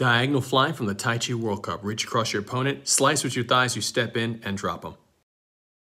Diagonal fly from the Tai Chi World Cup. Reach across your opponent, slice with your thighs, you step in and drop them.